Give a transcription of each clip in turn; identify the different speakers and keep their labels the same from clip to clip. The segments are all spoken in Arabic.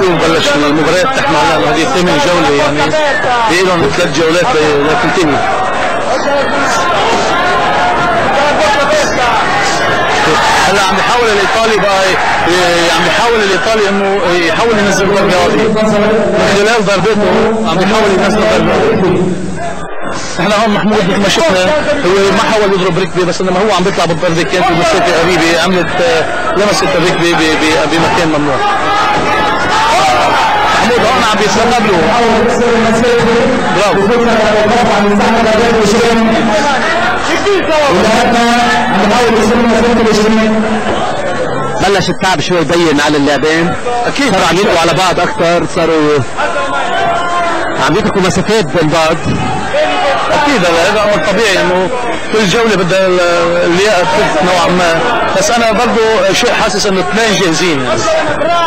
Speaker 1: نشوف بلش المباريات؟ تحمل هذه ثامن جولة يعني في لهم ثلاث جولات لتنتهي هلا عم يحاول الإيطالي بقى عم يحاول الإيطالي إنه يحاول ينزل ضربة هذه من خلال ضربته عم يحاول ينزل ضربة إحنا هون محمود مثل ما شفنا هو ما حاول يضرب ركبة بس انما هو عم بيطلع بالضربة كانت المسافه قريبه عملت لمست الركبة بمكان ممنوع. محمود عم له برافو
Speaker 2: بلش التعب شوي يبين على اللاعبين
Speaker 1: أكيد.
Speaker 2: صاروا عم يلقوا على بعض أكثر. صاروا. عم يتركوا مسافات بين بعض.
Speaker 1: أكيد هذا أمر طبيعي إنه كل جولة بدها اللياقه نوعا ما. بس أنا برضه شيء حاسس انه اثنين جاهزين يعني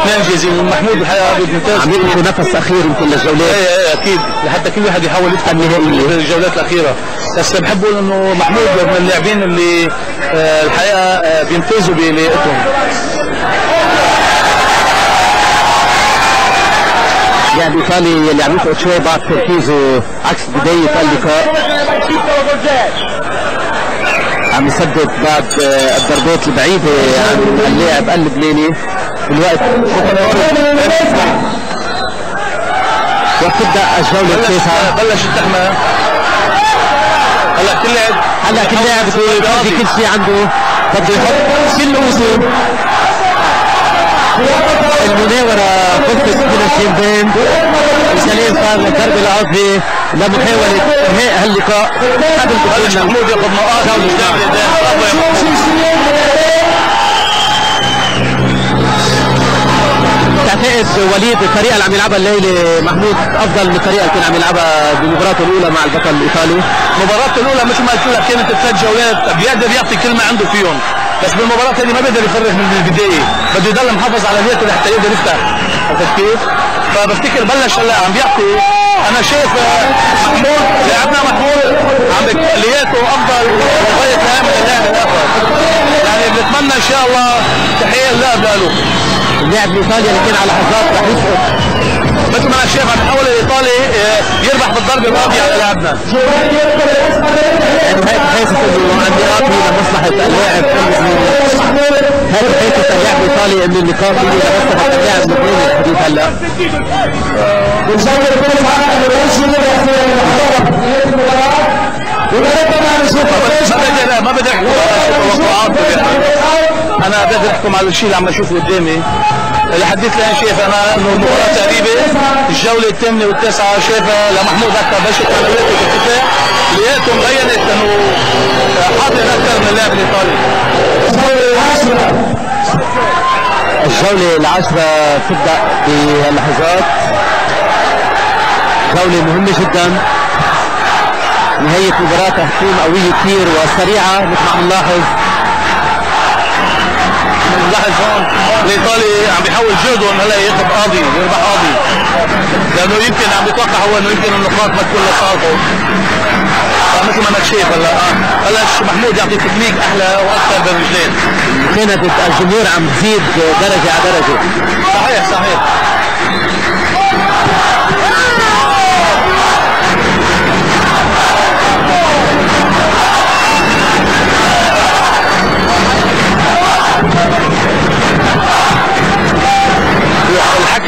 Speaker 1: اثنين جاهزين محمود الحقيقة ممتاز
Speaker 2: عم يلقوا نفس اخير يمكن للجولات
Speaker 1: إيه إيه أكيد لحتى كل واحد يحاول النهائي بالجولات الاخيره بس بحب أقول انه محمود من اللاعبين اللي آه الحقيقة آه بيمتازوا بلياقتهم
Speaker 2: لاعب ايطالي اللي عم يفقد شوي بعد تركيزه عكس بدايه اللقاء عم يسدد بعض الضربات البعيدة عن اللاعب اللبناني بالوقت وتبدا الجولة التاسعة.
Speaker 1: بلش التحمة. هلا كل لاعب
Speaker 2: هلا كل لاعب بده كل شيء عنده. بده يحط كل قوته المناورة خلصت من الجنبين وسليم صار الضربة العظمى لمحاولة إنهاء هاللقاء. قبل دخولنا
Speaker 1: محمود ياخذ نقاط
Speaker 2: تعتقد وليد الطريقة اللي عم يلعبها الليلة محمود أفضل من الطريقة اللي كان عم يلعبها بمباراته الأولى مع البطل الإيطالي؟
Speaker 1: المباراة الأولى مثل ما قلت لك كانت ثلاث جولات. بيقدر يعطي كل ما عنده فيهم. بس بالمباراة هذه ما بيقدر يفرغ من البداية. بده يضل محافظ على نيته لحتى يقدر يفتح. عرفت كيف؟ فبفتكر بلش هلا عم بيعطي أنا شايف آه، محمود لاعبنا محمود. عم لياته أفضل. الان من اللاعب الآخر يعني بنتمنى إن شاء الله تحية اللاعب له
Speaker 2: اللاعب الإيطالي اللي كان على لحظات رح يسقط
Speaker 1: مثل ما أنا شايف عم يحاول الايطالي آه، بالضربه القاضيه على لاعبنا
Speaker 2: لمصلحة اللاعب النقاط هي لمصلحة اللاعب الحديث هلا
Speaker 1: ما بدي توقعات أنا بدي احكم على الشيء اللي عم اشوفه قدامي. لحديت الان شايف أنا انه المباراه تقريبا الجولة الثامنة والتاسعة شايفها لمحمود أكثر بلشت عملياته بالدفاع لقيته مبينت إنه حاضر أكثر من اللاعب الايطالي
Speaker 2: الجولة العاشرة تبدأ بهاللحظات جولة مهمة جدا. نهاية مباراة تكون قوية كثير وسريعة مثل ما عم نلاحظ.
Speaker 1: بنلاحظ هون. الايطالي عم بيحاول جهده إنه هلا ياخذ قاضي يربح قاضي. لأنه يمكن عم بيتوقع هو إنه يمكن النقاط ما تكون لصالحه. فمثل ما انك شايف هلا. بلش محمود يعطي تكنيك أحلى وأكثر بالرجلين
Speaker 2: كانت الجمهور عم تزيد درجة على درجة.
Speaker 1: صحيح صحيح.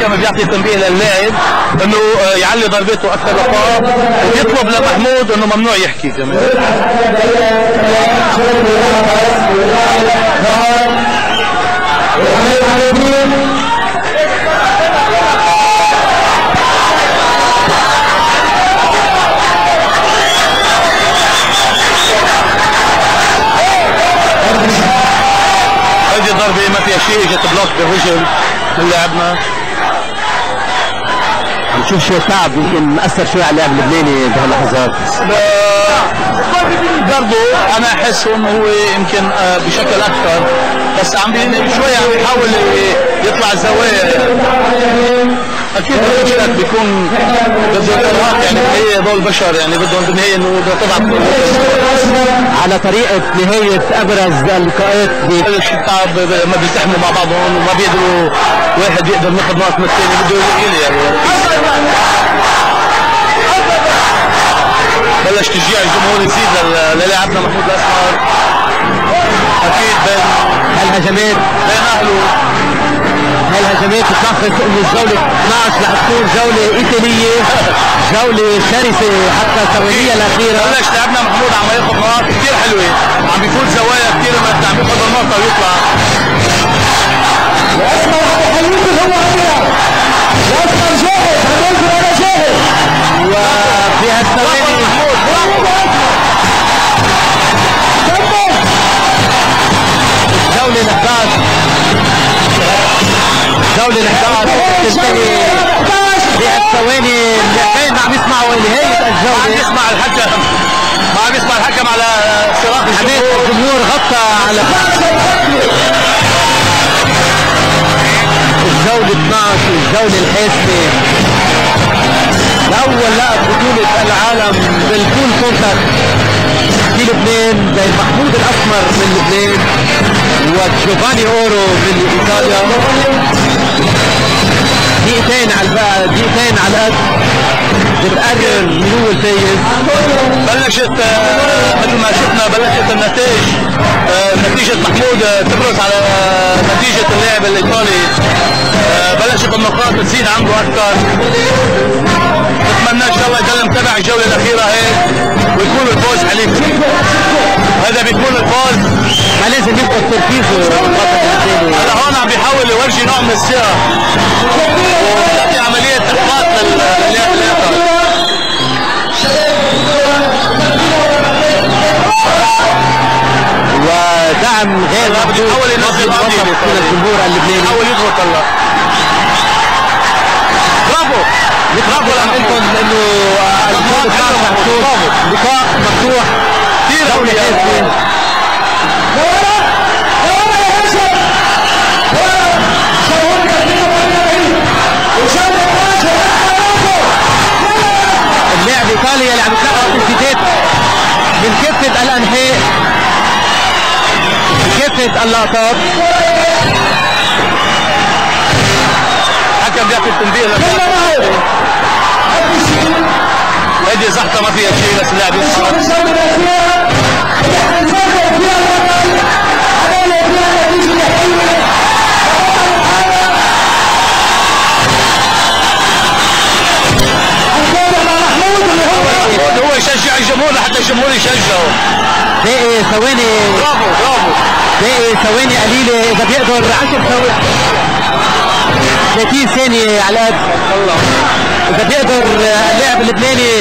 Speaker 1: الحكم بيعطي تنبيه للاعب إنه آه، يعلي ضربته أكثر لقاء ويطلب لمحمود إنه ممنوع يحكي كمان هذه الضربة ما فيها شيء إجت بلوك بالرجل من لاعبنا
Speaker 2: نشوف شوي تعب يمكن مأثر شوي على اللاعب اللبناني بهاللحظات
Speaker 1: برضه أنا أحس إنه هو يمكن آه، بشكل أكثر بس عم بي- شوي عم يحاول يطلع الزوايا. أكيد المشكلة بيكون بده الارهاق يعني هي هذول البشر يعني بدهم بالنهايه إنه تضعف
Speaker 2: على طريقة نهاية أبرز اللقاءات
Speaker 1: بلش التعب ما بيلتحموا مع بعضهم وما بيقدروا واحد يقدر ياخذ نقط من الثاني بده يلي يعني. بلش تشجيع الجمهور يزيد لل- للاعبنا محمود الأسمر. أكيد بين
Speaker 2: هالهجمات
Speaker 1: بين
Speaker 2: أهله. بتلخص انه الجولة 12 رح تكون جولة إيطالية جولة شرسة حتى الثوانية الأخيرة.
Speaker 1: بلش لاعبنا محمود عم ياخذ نقاط كثير حلوة. عم بيفوت زوايا كثير عم ياخذ النقطة ويطلع.
Speaker 3: الاسمر هذا هو عليها الاسمر جاهز
Speaker 2: جولة 11 تنتهي. بهالثواني اللعبين ما عم يسمعوا نهاية
Speaker 1: ما عم يسمع الحكم. ما عم يسمع الحكم على صراخ الجمهور.
Speaker 2: الجمهور غطى على الجولة 12 الجولة الحاسمة. لأول لقب بطولة العالم بال full contact. في لبنان بين محمود الأسمر من لبنان وجوفاني أورو من إيطاليا. دقيقتين على البقى دقيقتين على القد بتقرر من هو الفايز.
Speaker 1: بلشت آه، مثل ما شفنا بلشت النتائج آه، نتيجة محمود تبرز على آه، نتيجة اللاعب الإيطالي. بلشت النقاط تزيد عنده أكثر. إن شاء الله يضل متابع الجولة الأخيرة هيك ويكون الفوز حليف هذا بيكون الفوز.
Speaker 2: ما لازم البطل اللبناني
Speaker 1: هلا هون عم بيحاول يورجي نوع من الثقة.
Speaker 2: اللقطات
Speaker 1: حكم بيعطي التنبيه هيدي زحطة ما فيها شيء بس اللاعب هو يشجع الجمهور لحتى الجمهور يشجعه.
Speaker 2: باقي ثواني.
Speaker 1: برافو برافو.
Speaker 2: باقي ثواني قليلة إذا بيقدر. 10 ثواني 30 ثانية على
Speaker 1: الله
Speaker 2: إذا بيقدر اللاعب اللبناني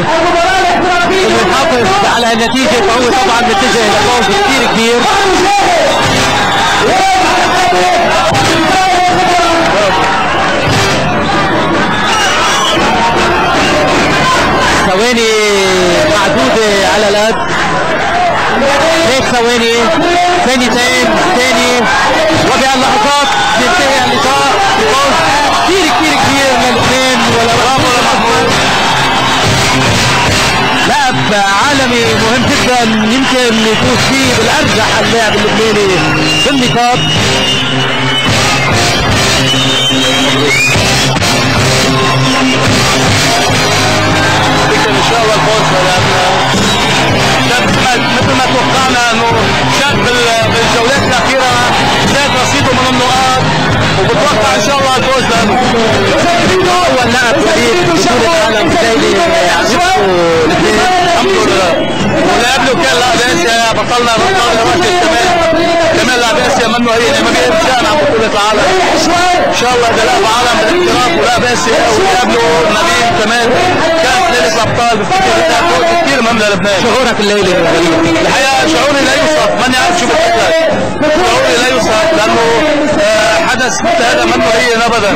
Speaker 2: يحافظ على النتيجة فهو طبعا متجه لفوز كثير كبير. ثواني معدودة على القد. هيك ثواني؟ ثانيتين ثاني وبهاللحظات ينتهي اللقاء. بفوز كثير كثير كبير لمحمود لاعب عالمي مهم جدا. يمكن يفوز فيه بالأرجح اللاعب اللبناني بالنقاط
Speaker 1: وبتوقع إن شاء الله الفوز لأنه
Speaker 2: اول لاعب فريق بطولة العالم عزفه الاثنين
Speaker 1: واللي قبله كان لاعب آسيا بطلنا بطلنا راشد كمان كمان لاعب آسيا منه هي ما شان عن بطولة العالم. إن شاء الله اذا لاعب عالم بالاحتراف ولاعب آسيا. واللي قبله نبيل كمان كانت ليله الابطال بفتكر فوز كثير مهم للبنان
Speaker 2: شعورك غريب.
Speaker 1: الحقيقة شعوري لا يوصف. ماني عارف شو أقول لك شعوري لا يوصف لأنه هي ابدا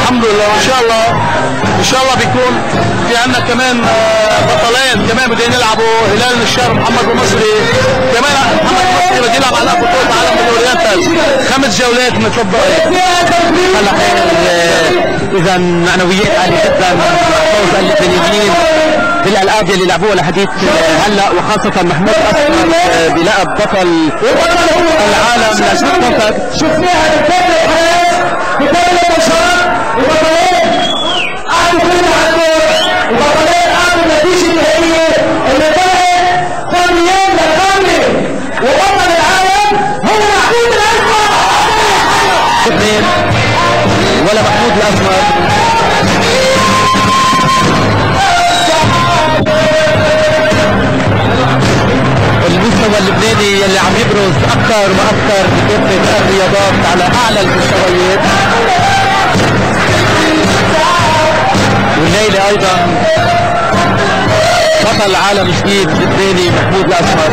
Speaker 1: الحمد لله وان شاء الله. إن شاء الله بيكون في عندنا كمان آه، بطلين كمان بدهم يلعبوا هلال الشهر محمد المصري. كمان محمد المصري بده يلعب على بطولة عالم بالاورينتال خمس جولات متفضل
Speaker 2: هلا اذا معنويات عاليه جدا فوز اللبنانيين بالالعاب اللي لعبوها لحديث آه، هلا وخاصه محمود آه، بلقب بطل العالم
Speaker 3: شفناها بكل الحياة بكل البشرات وبطلين قعدوا كل عنده وبطلين قعدوا النتيجة النهائية اللي طلعت ثانيين للثانية وبطل العالم هو محمود
Speaker 2: اثنين ولا محمود الاسمر اللبناني يلي عم يبرز أكثر وأكثر بكافة الرياضات على أعلى المستويات. والليلة أيضا بطل عالم جديد لبناني محمود الاسمر